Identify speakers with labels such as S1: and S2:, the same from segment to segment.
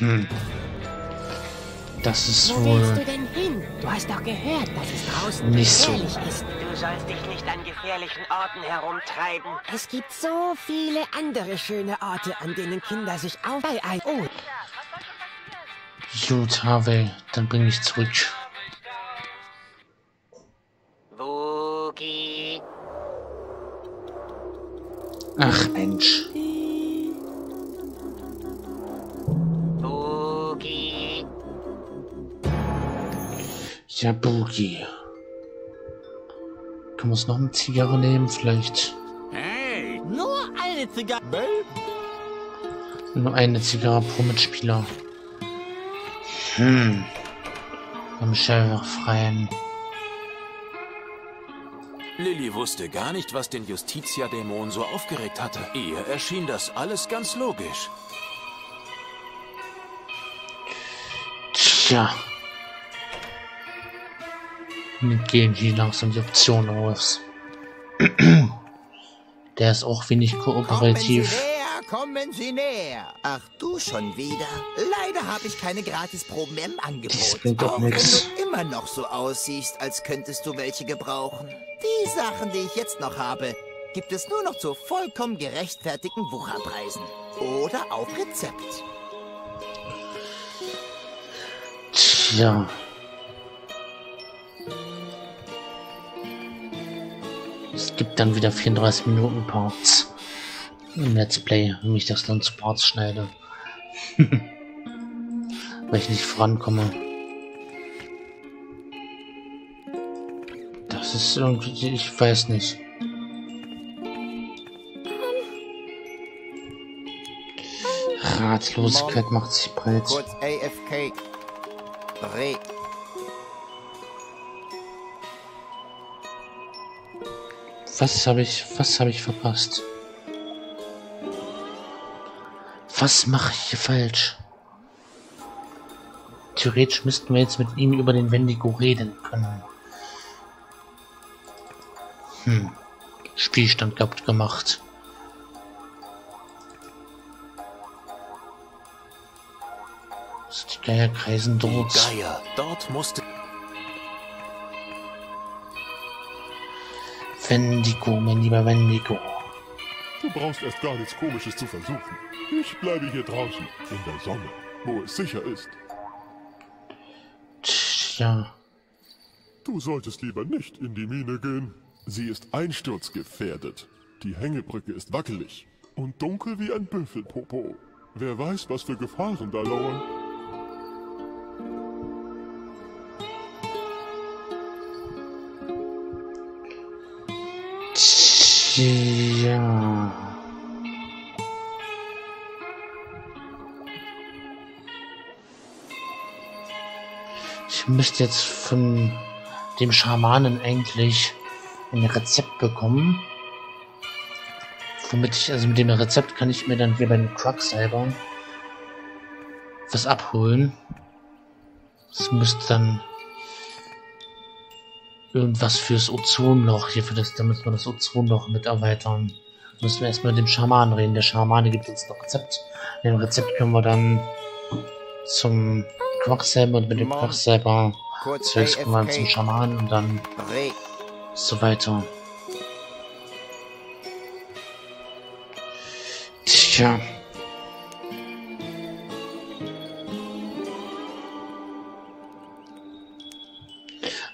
S1: Hm. Das ist
S2: Wo
S1: wohl
S2: willst du denn hin? Du hast doch gehört, dass es draußen
S1: nicht so.
S2: gefährlich ist.
S3: Du sollst dich nicht an gefährlichen Orten herumtreiben.
S2: Es gibt so viele andere schöne Orte, an denen Kinder sich auf... Oh,
S1: Gut, Harvey, dann bring ich zurück.
S3: Wookie.
S1: Ach Mensch. Ja, Boogie. Können wir uns noch eine Zigarre nehmen, vielleicht?
S4: Hey, nur eine Zigarre.
S1: Nur eine Zigarre pro Mitspieler. Hm. Am Sheriff freien.
S5: Lilly wusste gar nicht, was den Justitia-Dämon so aufgeregt hatte. Ihr erschien das alles ganz logisch.
S1: Tja. Gehen hier langsam die Option aus. Der ist auch wenig kooperativ.
S4: Kommen Sie näher, kommen Sie näher. Ach, du schon wieder. Leider habe ich keine Gratisproben im Angebot. Auch wenn du immer noch so aussiehst, als könntest du welche gebrauchen. Die Sachen, die ich jetzt noch habe, gibt es nur noch zu vollkommen gerechtfertigten Wucherpreisen. Oder auf Rezept.
S1: Tja. Es gibt dann wieder 34 Minuten Parts im Let's Play, wenn ich das dann zu Parts schneide. Weil ich nicht vorankomme. Das ist irgendwie, ich weiß nicht. Ratlosigkeit macht sich breit.
S4: Kurz AFK. Re.
S1: Was habe ich, was habe ich verpasst? Was mache ich hier falsch? Theoretisch müssten wir jetzt mit ihm über den Wendigo reden können. Hm. Spielstand kaputt gemacht. Die Geier kreisen
S5: Die
S1: dort.
S5: Geier. Dort musste...
S1: Wendigo, mein lieber Wendigo.
S6: Du brauchst erst gar nichts Komisches zu versuchen. Ich bleibe hier draußen, in der Sonne, wo es sicher ist.
S1: Tja.
S6: Du solltest lieber nicht in die Mine gehen. Sie ist einsturzgefährdet. Die Hängebrücke ist wackelig und dunkel wie ein Büffelpopo. Wer weiß, was für Gefahren da lauern.
S1: Tja. Ich müsste jetzt von dem Schamanen eigentlich ein Rezept bekommen. Womit ich, also mit dem Rezept kann ich mir dann hier bei dem Quacksalber was abholen. Das müsste dann irgendwas fürs Ozonloch hier für das, damit wir das Ozonloch mit erweitern. Müssen wir erstmal mit dem Schaman reden. Der Schamane gibt uns ein Rezept. Mit dem Rezept können wir dann zum Quacksalber und mit dem. Quacksalber Zeugs kommen wir zum
S4: AFK.
S1: Schamanen und dann so weiter. Tja.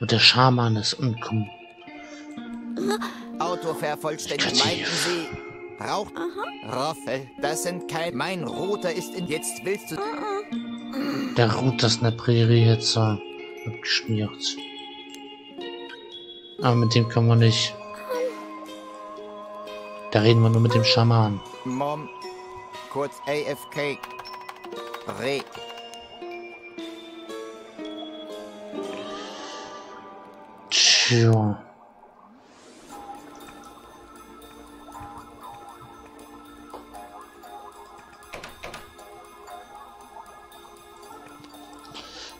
S1: Und der Schaman ist unkom.
S4: Auto vervollständigt.
S1: Katif.
S4: Meinten Sie. Rauch. Roffel, das sind kein. Mein Router ist in. Jetzt willst du.
S1: Der ruht das in der Prärie jetzt äh, abgeschmiert. Aber mit dem können wir nicht. Da reden wir nur mit dem Schaman.
S4: Mom. Kurz AFK. Re.
S1: Tja.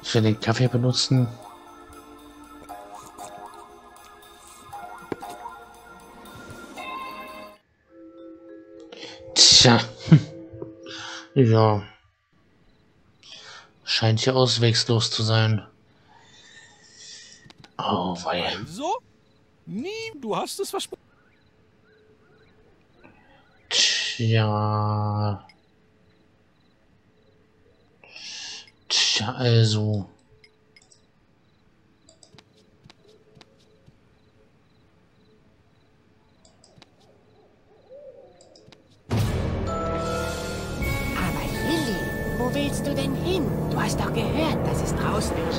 S1: Ich will den Kaffee benutzen. Tja. Ja. scheint hier auswegslos zu sein. Oh, wei.
S7: Also? Nie, du hast es versprochen.
S1: Tja. Tja, also.
S2: Aber Lilly, wo willst du denn hin? Du hast doch gehört, dass es draußen
S3: dich,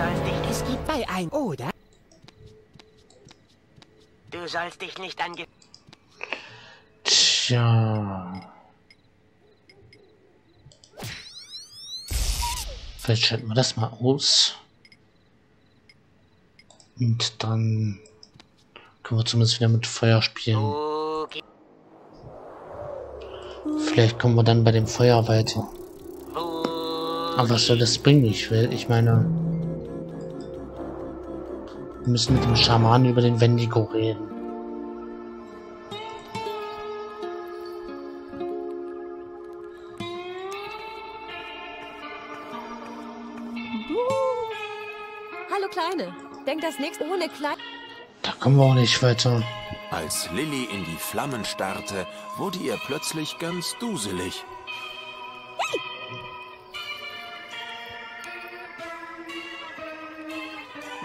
S2: es gibt bei ein, oder?
S3: Du sollst dich nicht an Ge
S1: Tja. Vielleicht schalten wir das mal aus. Und dann können wir zumindest wieder mit Feuer spielen.
S3: Ge-
S1: Vielleicht kommen wir dann bei dem Feuer weiter. Aber was soll das bringen? Ich will, ich meine... Wir müssen mit dem Schaman über den Wendigo reden.
S8: Hallo Kleine. Denk das nächste ohne Kleid.
S1: Da kommen wir auch nicht weiter.
S5: Als Lilly in die Flammen starrte, wurde ihr plötzlich ganz duselig.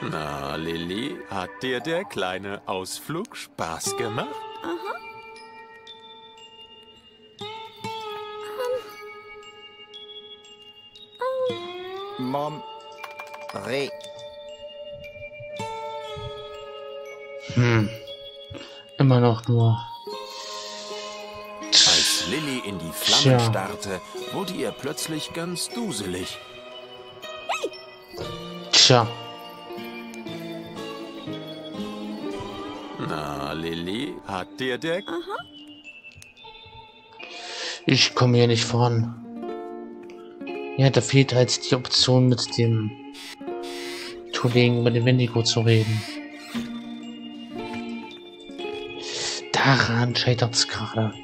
S5: Na, Lilly, hat dir der kleine Ausflug Spaß gemacht?
S4: Mom. Re.
S1: Hm. Immer noch nur.
S5: Als Lilly in die Flammen
S1: Tja.
S5: starrte, wurde ihr plötzlich ganz duselig.
S1: Tja.
S5: Na, Lilly, hat dir der...
S1: Ich komme hier nicht voran. Ja, da fehlt halt die Option mit dem Kollegen über den Wendigo zu reden. Daran scheitert es gerade.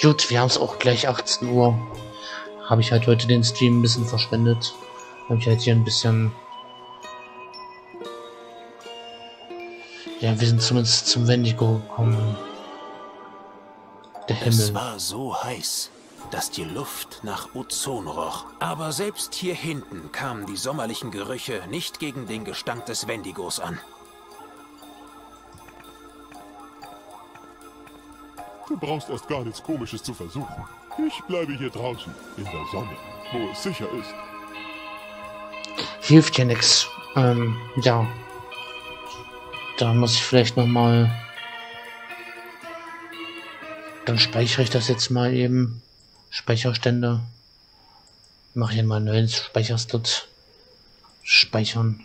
S1: Gut, wir haben es auch gleich 18 Uhr. Habe ich halt heute den Stream ein bisschen verschwendet. Habe ich halt hier ein bisschen... Ja, wir sind zumindest zum Wendigo gekommen. Der Himmel.
S5: Es war so heiß, dass die Luft nach Ozon roch. Aber selbst hier hinten kamen die sommerlichen Gerüche nicht gegen den Gestank des Wendigos an.
S6: Du brauchst erst gar nichts Komisches zu versuchen. Ich bleibe hier draußen, in der Sonne, wo es sicher ist.
S1: hilft ja nix. Ähm, ja. Da muss ich vielleicht noch mal. Dann speichere ich das jetzt mal eben. Speicherstände. Mache hier mal einen neuen Speicherslot. Speichern.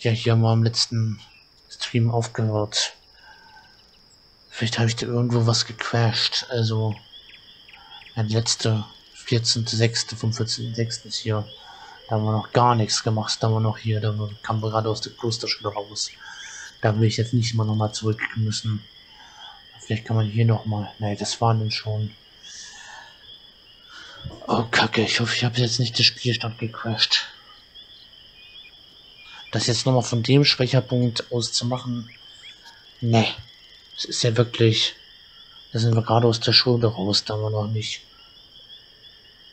S1: Ja, hier haben wir am letzten Stream aufgehört. Vielleicht habe ich da irgendwo was gecrashed. Also, der letzte 14.6. vom 14.6. ist hier. Da haben wir noch gar nichts gemacht. Da haben wir noch hier, da kamen wir gerade aus der Klosterschule raus. Da will ich jetzt nicht mal nochmal zurück müssen. Vielleicht kann man hier nochmal. Nee, das waren dann schon. Oh Kacke, ich hoffe, ich habe jetzt nicht den Spielstand gecrashed. Das jetzt nochmal von dem Schwächerpunkt aus zu machen. Nee. Es ist ja wirklich. Da sind wir gerade aus der Schule raus, da haben wir noch nicht.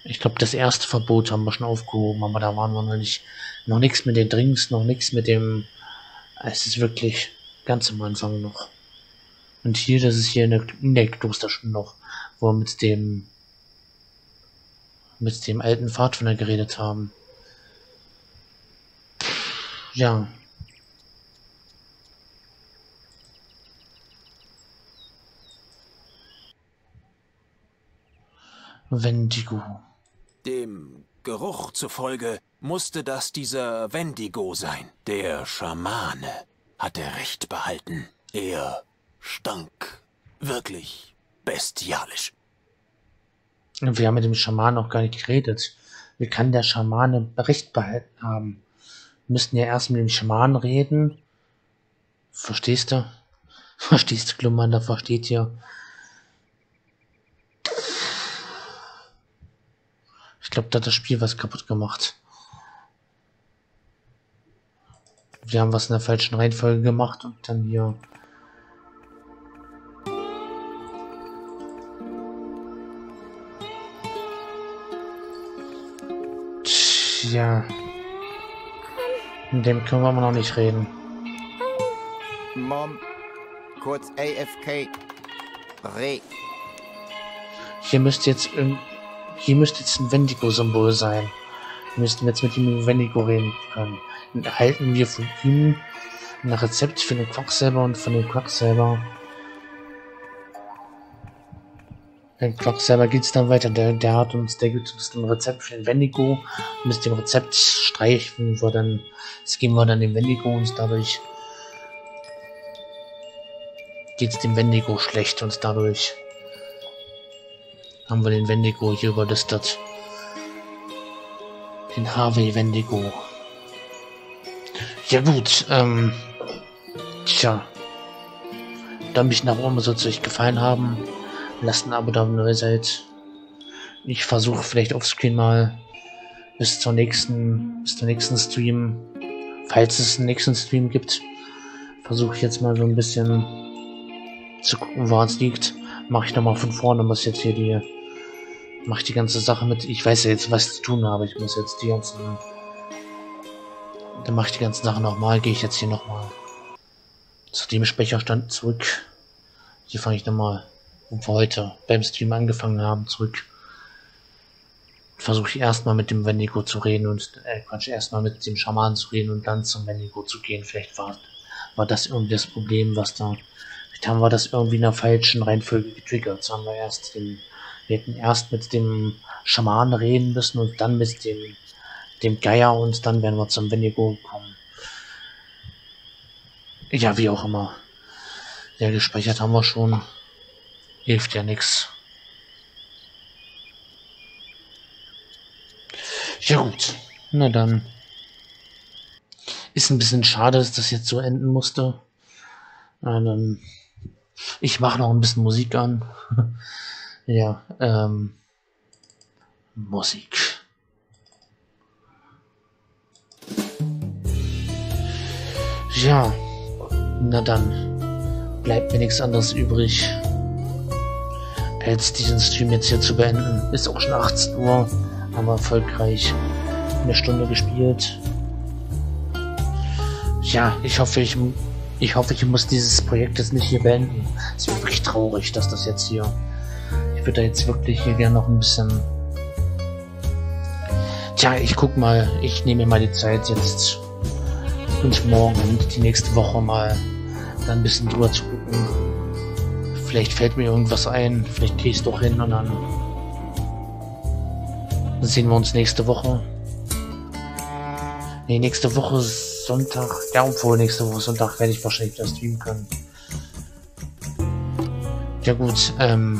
S1: Ich glaube, das erste Verbot haben wir schon aufgehoben, aber da waren wir noch nicht. Noch nichts mit den Drinks, noch nichts mit dem. Es ist wirklich ganz am Anfang noch. Und hier, das ist hier in der, in der Klosterschule noch, wo wir mit dem. mit dem alten Pfadfinder geredet haben. Ja. Wendigo.
S5: Dem Geruch zufolge musste das dieser Wendigo sein. Der Schamane hatte recht behalten. Er stank wirklich bestialisch.
S1: Wir haben mit dem Schaman noch gar nicht geredet. Wie kann der Schamane Recht behalten haben? Wir müssten ja erst mit dem Schaman reden. Verstehst du? Verstehst du, Glummander? Versteht ihr? Ich glaube, da hat das Spiel was kaputt gemacht. Wir haben was in der falschen Reihenfolge gemacht und dann hier. Tja. Mit dem können wir noch nicht reden.
S4: Mom, kurz AFK. Re.
S1: Hier müsste jetzt irgend- hier müsste jetzt ein Wendigo-Symbol sein. Wir müssten jetzt mit ihm über Wendigo reden können. Dann erhalten wir von ihm ein Rezept für den Quacksalber und von dem Quacksalber. Den Quacksalber geht's dann weiter. Der, der hat uns, der gibt uns ein Rezept für den Wendigo. Mit dem Rezept streichen wir dann, das geben wir dann dem Wendigo und dadurch geht's dem Wendigo schlecht und dadurch haben wir den Wendigo hier überlistet. Den Harvey Wendigo. Ja gut, ähm, tja. Daumen nach oben soll euch gefallen haben. Lasst ein Abo da, wenn ihr neu seid. Ich versuche vielleicht offscreen mal bis zur nächsten, bis zum nächsten Stream, falls es einen nächsten Stream gibt, versuche ich jetzt mal so ein bisschen zu gucken, woran es liegt. Mache ich nochmal von vorne, muss jetzt hier die mache die ganze Sache mit. Ich weiß ja jetzt, was zu tun habe. Ich muss jetzt die ganzen. Dann mache ich die ganzen Sachen nochmal. Gehe ich jetzt hier nochmal zu dem Speicherstand zurück. Hier fange ich nochmal, wo wir heute beim Stream angefangen haben, zurück. Versuche ich erstmal mit dem Wendigo zu reden und äh, Quatsch, erstmal mit dem Schaman zu reden und dann zum Wendigo zu gehen. Vielleicht war, war das irgendwie das Problem, was da. Vielleicht haben wir das irgendwie in der falschen Reihenfolge getriggert. So haben wir erst den wir hätten erst mit dem Schaman reden müssen und dann mit dem, dem Geier und dann wären wir zum Wendigo gekommen. Ja, wie auch immer. Ja, gespeichert haben wir schon. Hilft ja nix. Ja gut. Na dann. Ist ein bisschen schade, dass das jetzt so enden musste. Na dann. Ich mache noch ein bisschen Musik an. Ja, ähm, Musik. Ja, na dann bleibt mir nichts anderes übrig, als diesen Stream jetzt hier zu beenden. Ist auch schon 18 Uhr, haben wir erfolgreich eine Stunde gespielt. Ja, ich hoffe, ich, ich hoffe, ich muss dieses Projekt jetzt nicht hier beenden. Es wird wirklich traurig, dass das jetzt hier würde da jetzt wirklich hier gerne noch ein bisschen. Tja, ich guck mal, ich nehme mir mal die Zeit jetzt und morgen und die nächste Woche mal da ein bisschen drüber zu gucken. Vielleicht fällt mir irgendwas ein, vielleicht gehe ich doch hin und dann sehen wir uns nächste Woche. Nee, nächste Woche Sonntag. Ja, obwohl nächste Woche Sonntag werde ich wahrscheinlich das streamen können. Ja gut, ähm,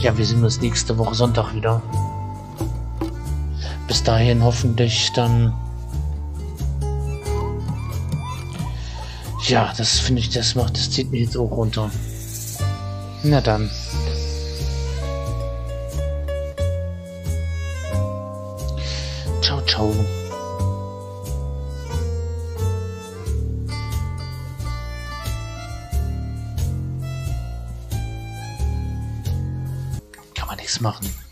S1: ja, wir sehen uns nächste Woche Sonntag wieder. Bis dahin hoffentlich dann. Ja, das finde ich, das macht, das zieht mich jetzt auch runter. Na dann. Ciao, ciao. Machen.